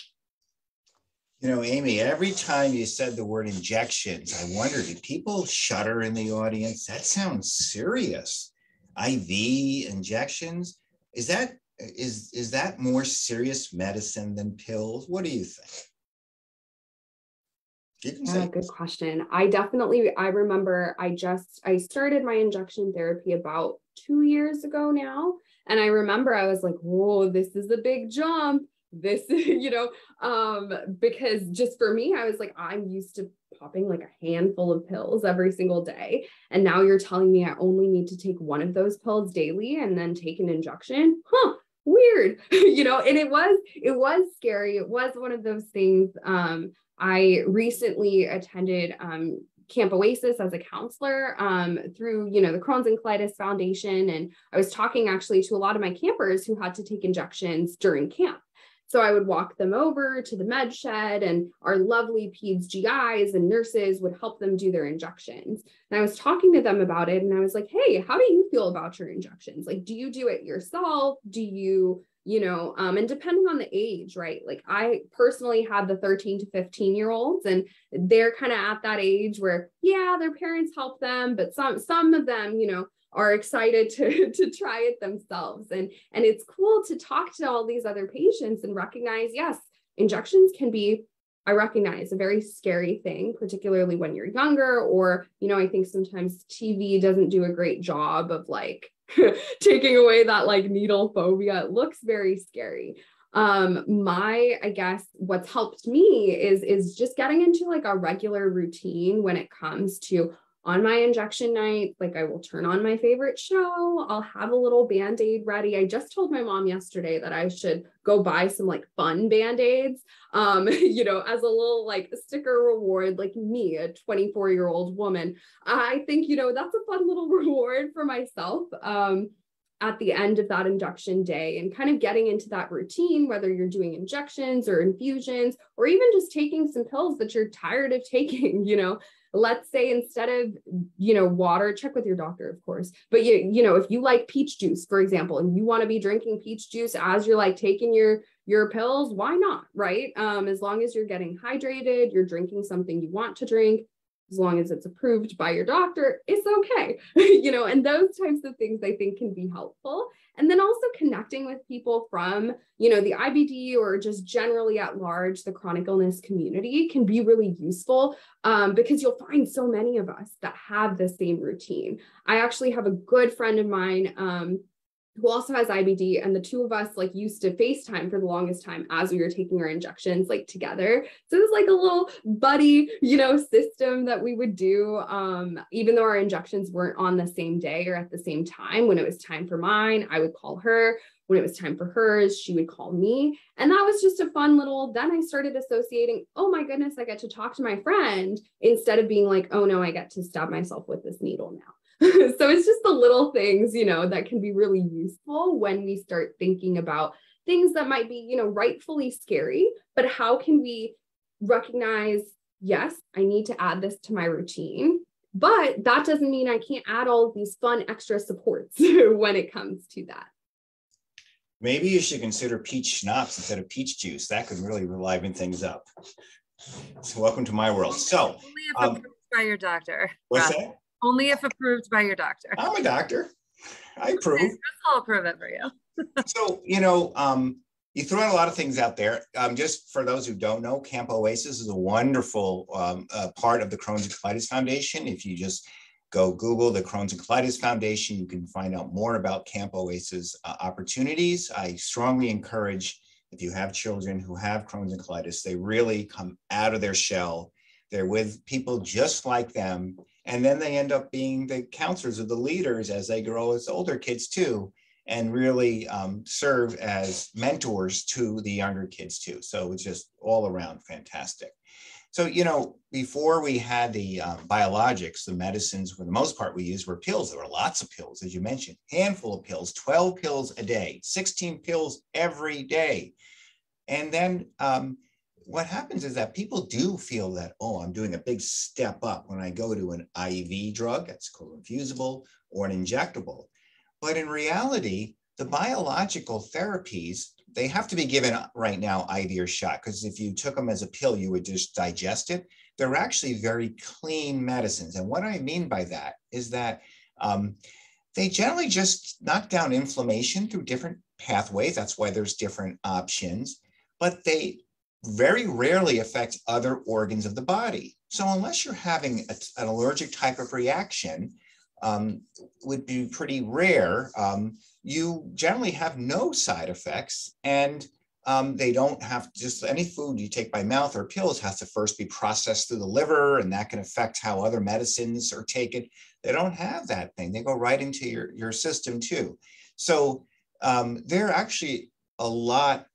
You know, Amy, every time you said the word injections, I wondered, did people shudder in the audience? That sounds serious. IV injections. Is that is is that more serious medicine than pills? What do you think? Yeah, good question. I definitely I remember I just I started my injection therapy about two years ago now. And I remember I was like, whoa, this is a big jump. This, you know, um, because just for me, I was like, I'm used to popping like a handful of pills every single day. And now you're telling me I only need to take one of those pills daily and then take an injection? Huh, weird. you know, and it was, it was scary. It was one of those things. Um, I recently attended um, Camp Oasis as a counselor um, through, you know, the Crohn's and Colitis Foundation. And I was talking actually to a lot of my campers who had to take injections during camp. So I would walk them over to the med shed, and our lovely peds GIs and nurses would help them do their injections. And I was talking to them about it, and I was like, hey, how do you feel about your injections? Like, do you do it yourself? Do you, you know, um, and depending on the age, right? Like, I personally have the 13 to 15 year olds, and they're kind of at that age where, yeah, their parents help them, but some, some of them, you know, are excited to, to try it themselves. And, and it's cool to talk to all these other patients and recognize, yes, injections can be, I recognize, a very scary thing, particularly when you're younger, or, you know, I think sometimes TV doesn't do a great job of like taking away that like needle phobia. It looks very scary um my i guess what's helped me is is just getting into like a regular routine when it comes to on my injection night, like I will turn on my favorite show. I'll have a little band aid ready. I just told my mom yesterday that I should go buy some like fun band aids, um, you know, as a little like sticker reward, like me, a 24 year old woman. I think, you know, that's a fun little reward for myself. Um, at the end of that induction day and kind of getting into that routine, whether you're doing injections or infusions, or even just taking some pills that you're tired of taking, you know, let's say instead of you know water check with your doctor of course but you you know if you like peach juice for example and you want to be drinking peach juice as you're like taking your your pills why not right um as long as you're getting hydrated you're drinking something you want to drink as long as it's approved by your doctor, it's okay. you know, and those types of things I think can be helpful. And then also connecting with people from, you know, the IBD or just generally at large, the chronic illness community can be really useful um, because you'll find so many of us that have the same routine. I actually have a good friend of mine um, who also has IBD, and the two of us like used to FaceTime for the longest time as we were taking our injections like together. So it was like a little buddy, you know, system that we would do. Um, even though our injections weren't on the same day or at the same time, when it was time for mine, I would call her. When it was time for hers, she would call me. And that was just a fun little, then I started associating, oh my goodness, I get to talk to my friend instead of being like, oh no, I get to stab myself with this needle now. so it's just the little things, you know, that can be really useful when we start thinking about things that might be, you know, rightfully scary, but how can we recognize, yes, I need to add this to my routine, but that doesn't mean I can't add all of these fun extra supports when it comes to that. Maybe you should consider peach schnapps instead of peach juice. That could really liven things up. So welcome to my world. So only if um, approved by your doctor. What's that? Only if approved by your doctor. I'm a doctor. I approve. I'll approve it for you. so you know, um, you throw out a lot of things out there. Um, just for those who don't know, Camp Oasis is a wonderful um, uh, part of the Crohn's and Colitis Foundation. If you just go Google the Crohn's and Colitis Foundation, you can find out more about Camp Oasis uh, opportunities. I strongly encourage if you have children who have Crohn's and colitis, they really come out of their shell. They're with people just like them. And then they end up being the counselors or the leaders as they grow as older kids too, and really um, serve as mentors to the younger kids too. So it's just all around fantastic. So, you know, before we had the um, biologics, the medicines, for the most part, we used were pills. There were lots of pills, as you mentioned, handful of pills, 12 pills a day, 16 pills every day. And then um, what happens is that people do feel that, oh, I'm doing a big step up when I go to an IV drug, that's called infusible, or an injectable. But in reality, the biological therapies they have to be given right now IV or shot because if you took them as a pill, you would just digest it. They're actually very clean medicines. And what I mean by that is that um, they generally just knock down inflammation through different pathways. That's why there's different options, but they very rarely affect other organs of the body. So unless you're having a, an allergic type of reaction, um, would be pretty rare. Um, you generally have no side effects and um, they don't have just any food you take by mouth or pills has to first be processed through the liver and that can affect how other medicines are taken. They don't have that thing. They go right into your, your system too. So um, they're actually a lot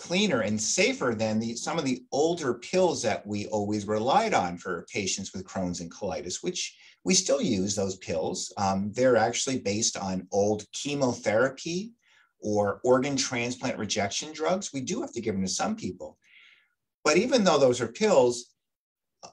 cleaner and safer than the, some of the older pills that we always relied on for patients with Crohn's and colitis, which we still use those pills. Um, they're actually based on old chemotherapy or organ transplant rejection drugs. We do have to give them to some people. But even though those are pills,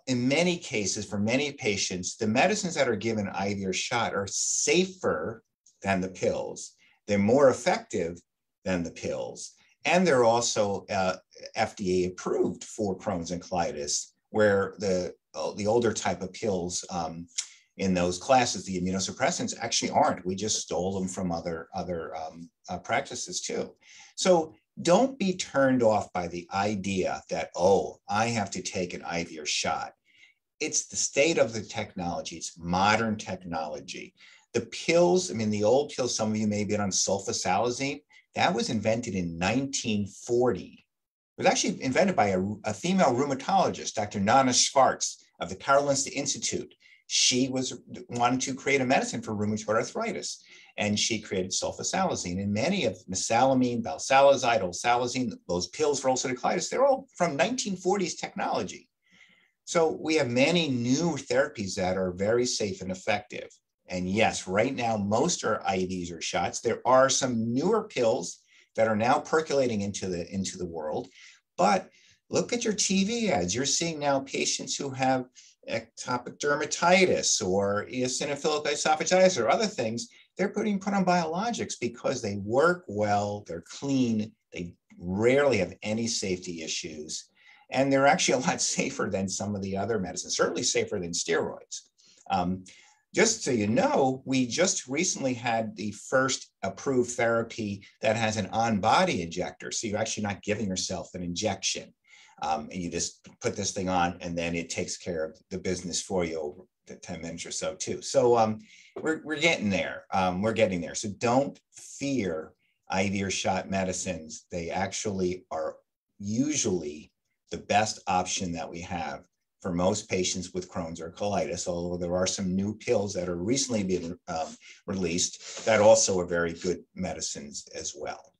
in many cases, for many patients, the medicines that are given IV or shot are safer than the pills. They're more effective than the pills. And they're also uh, FDA approved for Crohn's and colitis, where the, uh, the older type of pills um, in those classes, the immunosuppressants actually aren't. We just stole them from other, other um, uh, practices too. So don't be turned off by the idea that, oh, I have to take an IV or shot. It's the state of the technology, it's modern technology. The pills, I mean, the old pills, some of you may be on sulfasalazine, that was invented in 1940. It was actually invented by a, a female rheumatologist, Dr. Nanna Svartz of the Karolinska Institute she was wanting to create a medicine for rheumatoid arthritis. And she created sulfasalazine. And many of mesalamine, balsalazide, olsalazine, those pills for ulcerative colitis, they're all from 1940s technology. So we have many new therapies that are very safe and effective. And yes, right now, most are IVs or shots. There are some newer pills that are now percolating into the, into the world. But look at your TV ads. You're seeing now patients who have atopic dermatitis or eosinophilic esophagitis or other things, they're putting put on biologics because they work well, they're clean, they rarely have any safety issues, and they're actually a lot safer than some of the other medicines, certainly safer than steroids. Um, just so you know, we just recently had the first approved therapy that has an on-body injector. So you're actually not giving yourself an injection. Um, and you just put this thing on and then it takes care of the business for you over the 10 minutes or so too. So um, we're, we're getting there. Um, we're getting there. So don't fear IV or shot medicines. They actually are usually the best option that we have for most patients with Crohn's or colitis, although there are some new pills that are recently being um, released that also are very good medicines as well.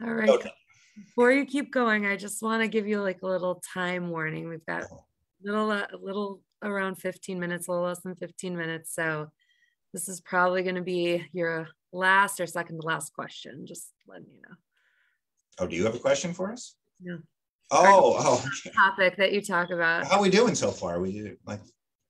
All right. Okay. Before you keep going, I just want to give you like a little time warning. We've got a little, uh, a little around 15 minutes, a little less than 15 minutes. So this is probably going to be your last or second to last question. Just letting you know. Oh, do you have a question for us? No. Oh, oh. Okay. Topic that you talk about. How are we doing so far? We like.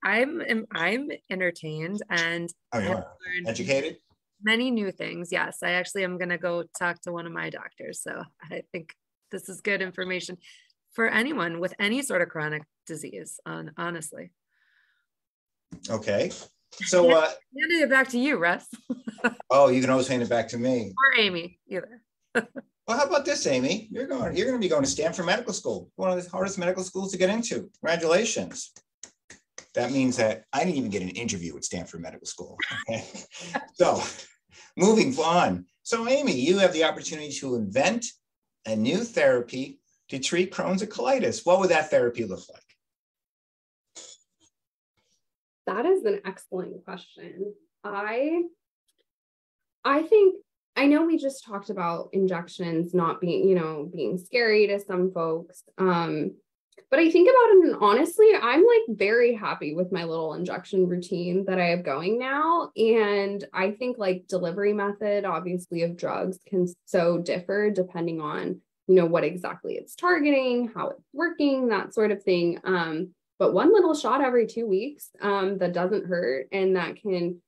I'm I'm entertained and oh, you educated. Many new things. Yes. I actually am going to go talk to one of my doctors. So I think this is good information for anyone with any sort of chronic disease, on, honestly. Okay. So, uh, handing it back to you, Russ. oh, you can always hand it back to me. Or Amy, either. well, how about this, Amy? You're going, you're going to be going to Stanford Medical School, one of the hardest medical schools to get into. Congratulations. That means that I didn't even get an interview at Stanford Medical School. Okay. so, moving on. So, Amy, you have the opportunity to invent a new therapy to treat Crohn's and colitis. What would that therapy look like? That is an excellent question. I I think I know we just talked about injections not being, you know, being scary to some folks. Um, but I think about it and honestly, I'm like very happy with my little injection routine that I have going now. And I think like delivery method, obviously, of drugs can so differ depending on, you know, what exactly it's targeting, how it's working, that sort of thing. Um, but one little shot every two weeks um, that doesn't hurt and that can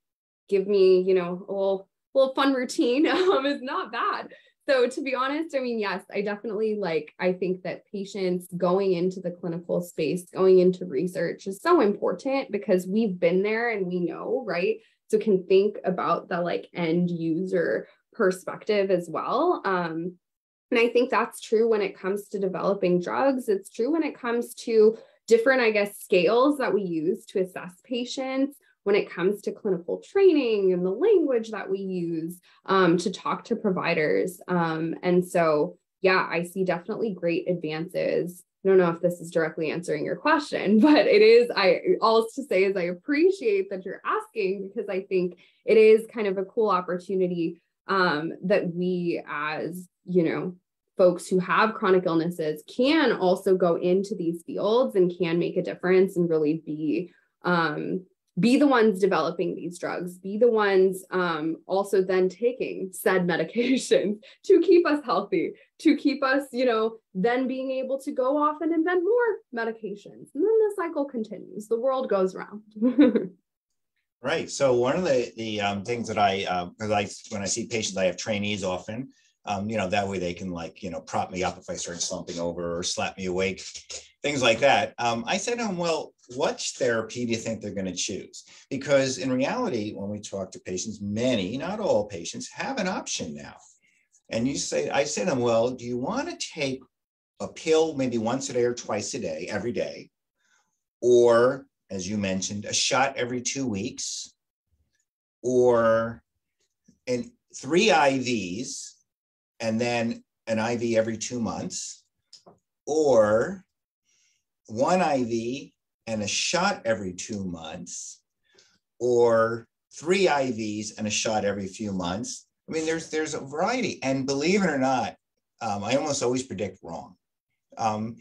give me, you know, a little, little fun routine um, is not bad. So to be honest, I mean, yes, I definitely like, I think that patients going into the clinical space, going into research is so important because we've been there and we know, right? So can think about the like end user perspective as well. Um, and I think that's true when it comes to developing drugs. It's true when it comes to different, I guess, scales that we use to assess patients when it comes to clinical training and the language that we use um, to talk to providers. Um, and so, yeah, I see definitely great advances. I don't know if this is directly answering your question, but it is. I all to say is I appreciate that you're asking because I think it is kind of a cool opportunity um, that we, as you know, folks who have chronic illnesses can also go into these fields and can make a difference and really be um, be the ones developing these drugs, be the ones um, also then taking said medications to keep us healthy, to keep us, you know, then being able to go off and invent more medications. And then the cycle continues, the world goes around. right. So, one of the, the um, things that I, because uh, I, when I see patients, I have trainees often um, you know, that way they can like, you know, prop me up if I start slumping over or slap me awake, things like that. Um, I said to him, well, what therapy do you think they're going to choose? Because in reality, when we talk to patients, many, not all patients, have an option now. And you say, I said to them, well, do you want to take a pill maybe once a day or twice a day, every day? Or, as you mentioned, a shot every two weeks? Or and three IVs and then an IV every two months, or one IV and a shot every two months, or three IVs and a shot every few months. I mean, there's there's a variety, and believe it or not, um, I almost always predict wrong, um,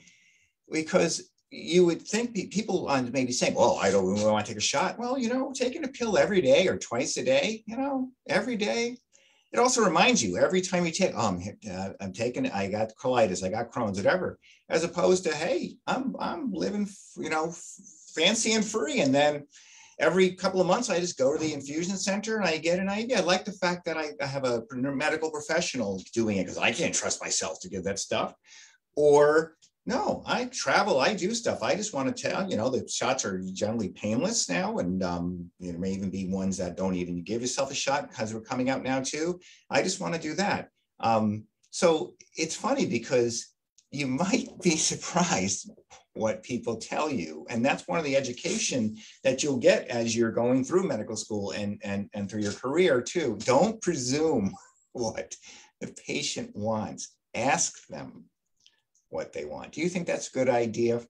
because you would think people on maybe saying, "Well, I don't really want to take a shot." Well, you know, taking a pill every day or twice a day, you know, every day, it also reminds you every time you take, oh, I'm, uh, I'm taking, I got colitis, I got Crohn's, whatever, as opposed to, hey, I'm, I'm living, you know, fancy and free. And then every couple of months, I just go to the infusion center and I get an idea. I like the fact that I, I have a medical professional doing it because I can't trust myself to give that stuff. Or no, I travel, I do stuff. I just want to tell, you know, the shots are generally painless now. And um, there may even be ones that don't even give yourself a shot because we're coming out now too. I just want to do that. Um, so it's funny because you might be surprised what people tell you. And that's one of the education that you'll get as you're going through medical school and, and, and through your career too. Don't presume what the patient wants. Ask them what they want. Do you think that's a good idea?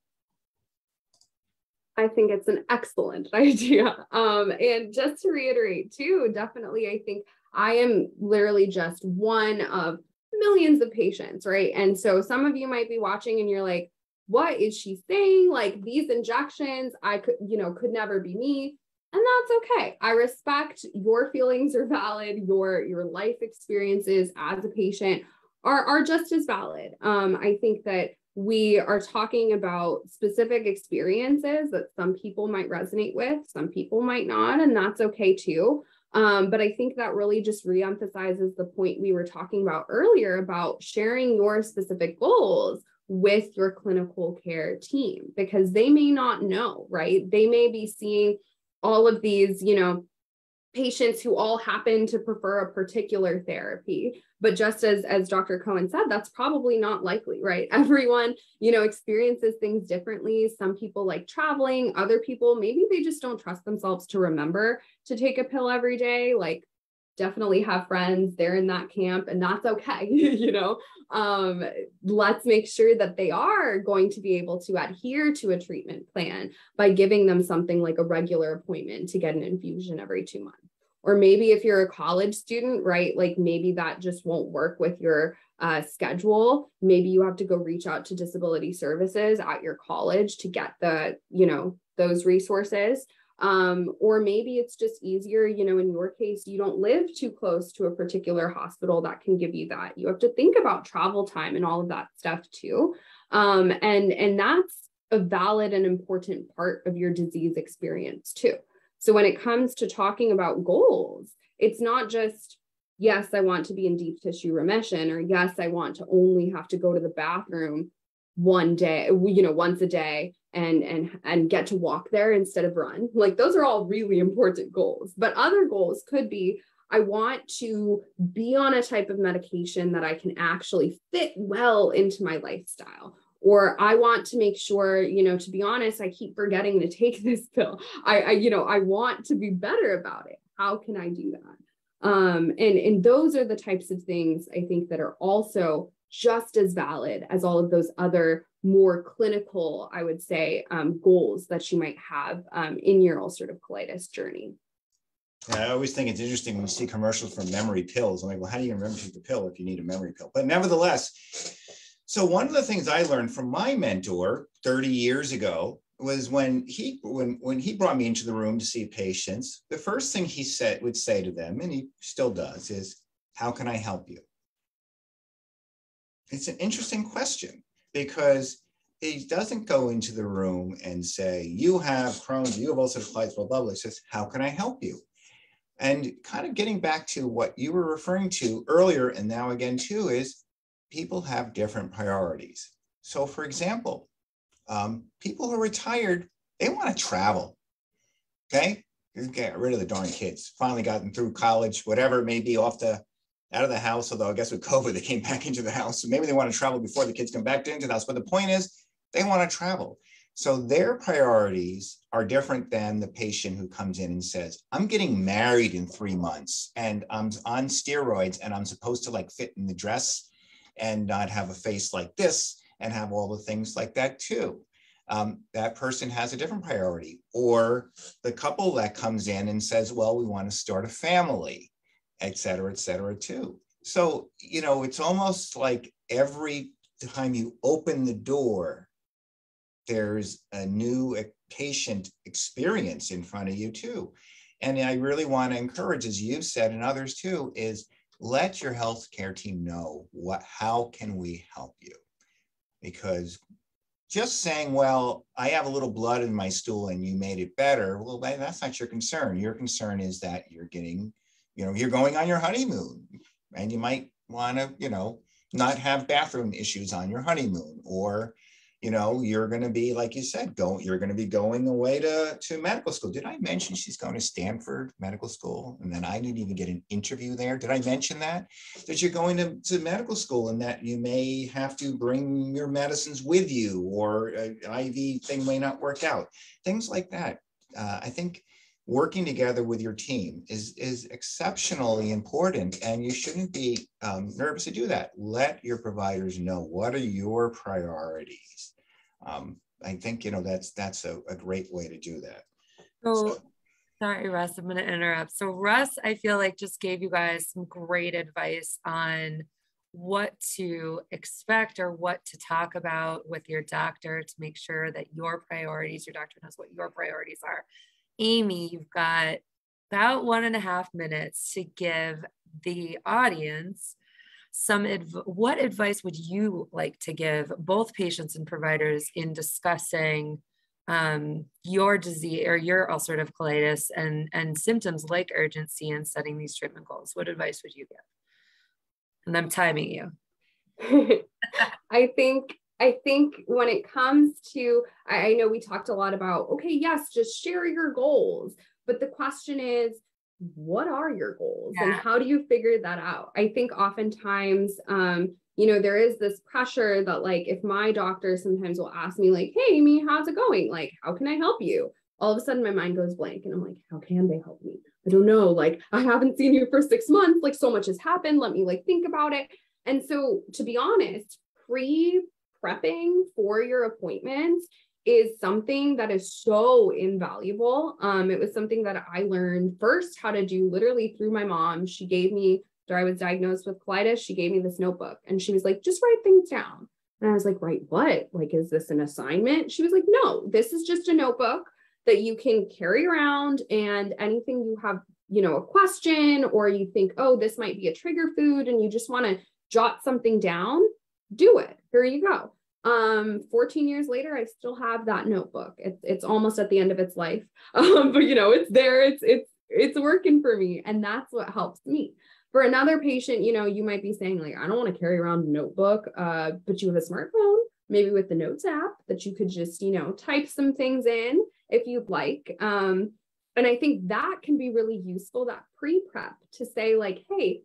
I think it's an excellent idea. Um, and just to reiterate, too, definitely, I think I am literally just one of millions of patients, right? And so some of you might be watching and you're like, what is she saying? Like these injections, I could, you know, could never be me. And that's okay. I respect your feelings are valid, your your life experiences as a patient are, are just as valid. Um, I think that we are talking about specific experiences that some people might resonate with, some people might not, and that's okay too. Um, but I think that really just reemphasizes the point we were talking about earlier about sharing your specific goals with your clinical care team because they may not know, right? They may be seeing all of these, you know, patients who all happen to prefer a particular therapy. But just as as dr cohen said that's probably not likely right? Everyone you know experiences things differently. Some people like traveling other people maybe they just don't trust themselves to remember to take a pill every day. Like definitely have friends they're in that camp and that's okay you know? Um, let's make sure that they are going to be able to adhere to a treatment plan by giving them something like a regular appointment to get an infusion every two months. Or maybe if you're a college student right like maybe that just won't work with your uh, schedule. Maybe you have to go reach out to disability services at your college to get the you know those resources um, or maybe it's just easier you know in your case you don't live too close to a particular hospital that can give you that. You have to think about travel time and all of that stuff too. Um, and and that's a valid and important part of your disease experience too. So when it comes to talking about goals it's not just yes i want to be in deep tissue remission or yes i want to only have to go to the bathroom one day you know once a day and and and get to walk there instead of run. Like those are all really important goals. But other goals could be i want to be on a type of medication that i can actually fit well into my lifestyle. Or i want to make sure you know to be honest i keep forgetting to take this pill. I, I you know i want to be better about it. How can i do that? Um and and those are the types of things i think that are also just as valid as all of those other more clinical, I would say, um, goals that you might have um, in your ulcerative colitis journey. Yeah, I always think it's interesting when you see commercials for memory pills. I'm like, well, how do you remember to take the pill if you need a memory pill? But nevertheless, so one of the things I learned from my mentor 30 years ago was when he when when he brought me into the room to see patients, the first thing he said would say to them, and he still does, is, "How can I help you?" It's an interesting question because he doesn't go into the room and say, you have Crohn's, you have ulcerative colitis, blah, blah, blah. He says, how can I help you? And kind of getting back to what you were referring to earlier, and now again too, is people have different priorities. So for example, um, people who are retired, they want to travel, okay? Get rid of the darn kids, finally gotten through college, whatever it may be, off the out of the house. Although I guess with COVID, they came back into the house. So maybe they want to travel before the kids come back into the house. But the point is, they want to travel. So their priorities are different than the patient who comes in and says, I'm getting married in three months and I'm on steroids and I'm supposed to like fit in the dress and not have a face like this and have all the things like that too. Um, that person has a different priority. Or the couple that comes in and says, well, we want to start a family et cetera, et cetera, too. So, you know, it's almost like every time you open the door, there's a new patient experience in front of you, too. And I really want to encourage, as you've said and others too, is let your healthcare team know what how can we help you because just saying well i have a little blood in my stool and you made it better well that's not your concern your concern is that you're getting you know, you're going on your honeymoon and you might want to, you know, not have bathroom issues on your honeymoon or you know you're going to be like you said go you're going to be going away to to medical school. Did i mention she's going to stanford medical school? And then i didn't even get an interview there. Did i mention that? That you're going to, to medical school and that you may have to bring your medicines with you or an iv thing may not work out. Things like that. Uh, i think working together with your team is, is exceptionally important and you shouldn't be um, nervous to do that. Let your providers know what are your priorities. Um, I think, you know, that's, that's a, a great way to do that. So, so, sorry, Russ, I'm going to interrupt. So Russ, I feel like just gave you guys some great advice on what to expect or what to talk about with your doctor to make sure that your priorities, your doctor knows what your priorities are. Amy, you've got about one and a half minutes to give the audience some adv- what advice would you like to give both patients and providers in discussing um, your disease or your ulcerative colitis and, and symptoms like urgency and setting these treatment goals? What advice would you give? And I'm timing you. I think I think when it comes to, I, I know we talked a lot about, okay, yes, just share your goals. But the question is, what are your goals yeah. and how do you figure that out? I think oftentimes, um, you know, there is this pressure that, like, if my doctor sometimes will ask me, like, hey, Amy, how's it going? Like, how can I help you? All of a sudden, my mind goes blank and I'm like, how can they help me? I don't know. Like, I haven't seen you for six months. Like, so much has happened. Let me, like, think about it. And so, to be honest, pre prepping for your appointments is something that is so invaluable. Um, it was something that I learned first how to do literally through my mom. She gave me, after I was diagnosed with colitis, she gave me this notebook and she was like, just write things down. And I was like, write what? Like, is this an assignment? She was like, no, this is just a notebook that you can carry around and anything you have, you know, a question or you think, oh, this might be a trigger food and you just want to jot something down, do it. Here you go. Um, 14 years later, I still have that notebook. It's it's almost at the end of its life. Um, but you know, it's there, it's it's it's working for me. And that's what helps me. For another patient, you know, you might be saying, like, I don't want to carry around a notebook, uh, but you have a smartphone, maybe with the notes app that you could just, you know, type some things in if you'd like. Um, and I think that can be really useful, that pre-prep to say, like, hey,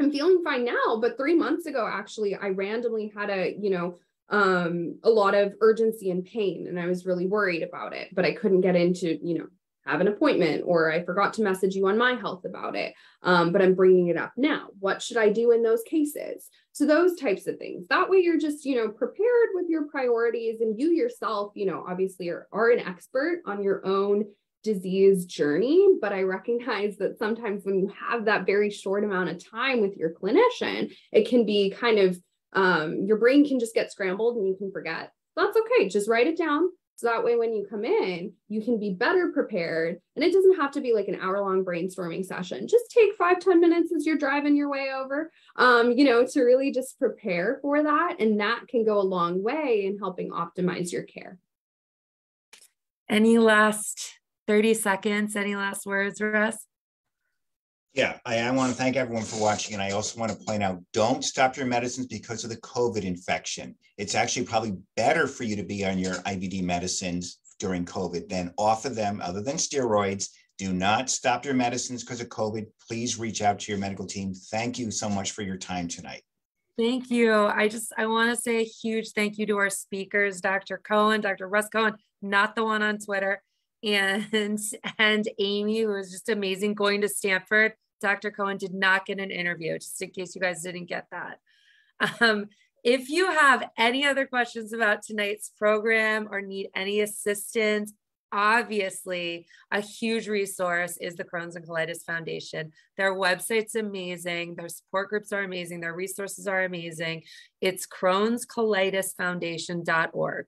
I'm feeling fine now, but three months ago, actually, I randomly had a, you know, um, a lot of urgency and pain, and I was really worried about it, but I couldn't get into, you know, have an appointment, or I forgot to message you on my health about it. Um, but I'm bringing it up now. What should I do in those cases? So those types of things. That way, you're just, you know, prepared with your priorities, and you yourself, you know, obviously are, are an expert on your own disease journey, but I recognize that sometimes when you have that very short amount of time with your clinician, it can be kind of um, your brain can just get scrambled and you can forget. That's okay. Just write it down. So that way, when you come in, you can be better prepared. And it doesn't have to be like an hour long brainstorming session. Just take five ten minutes as you're driving your way over, um, you know, to really just prepare for that. And that can go a long way in helping optimize your care. Any last 30 seconds. Any last words, Russ? Yeah, I, I, want to thank everyone for watching. And I also want to point out don't stop your medicines because of the COVID infection. It's actually probably better for you to be on your IBD medicines during COVID than off of them, other than steroids. Do not stop your medicines because of COVID. Please reach out to your medical team. Thank you so much for your time tonight. Thank you. I just I want to say a huge thank you to our speakers, Dr. Cohen, Dr. Russ Cohen, not the one on Twitter, and and Amy, who was just amazing going to Stanford. Dr. Cohen did not get an interview, just in case you guys didn't get that. Um, if you have any other questions about tonight's program or need any assistance, obviously a huge resource is the Crohn's and Colitis Foundation. Their website's amazing, their support groups are amazing, their resources are amazing. It's Crohn's Colitis Foundation.org.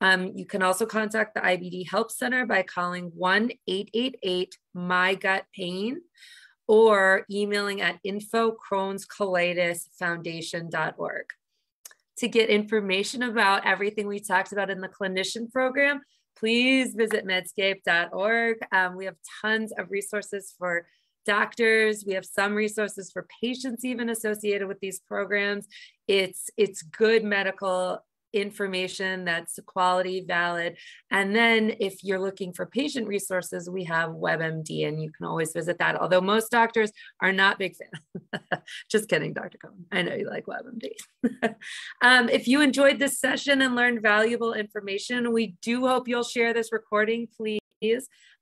Um, you can also contact the IBD Help Center by calling 1 888 My Gut Pain or emailing at info Crohn's Colitis Foundation.org. To get information about everything we talked about in the clinician program, please visit medscape.org. Um, we have tons of resources for doctors. We have some resources for patients even associated with these programs. It's, it's good medical information that's quality, valid. And then if you're looking for patient resources, we have WebMD and you can always visit that. Although most doctors are not big fans. Just kidding, Dr. Cohen. I know you like WebMD. um, if you enjoyed this session and learned valuable information, we do hope you'll share this recording, please.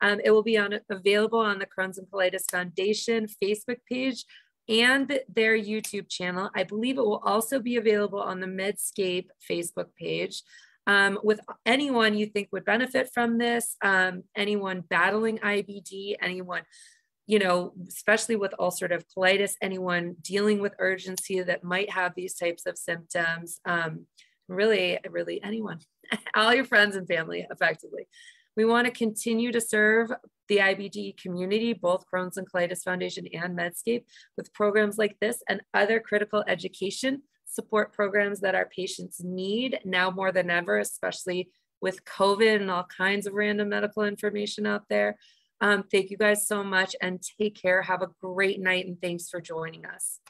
Um, it will be on available on the Crohn's and Colitis Foundation Facebook page and their YouTube channel. I believe it will also be available on the Medscape Facebook page. Um, with anyone you think would benefit from this, um, anyone battling IBD, anyone, you know, especially with ulcerative colitis, anyone dealing with urgency that might have these types of symptoms, um, really, really anyone, all your friends and family effectively. We want to continue to serve the IBD community, both Crohn's and Colitis Foundation and Medscape, with programs like this and other critical education support programs that our patients need now more than ever, especially with COVID and all kinds of random medical information out there. Um, thank you guys so much and take care. Have a great night and thanks for joining us.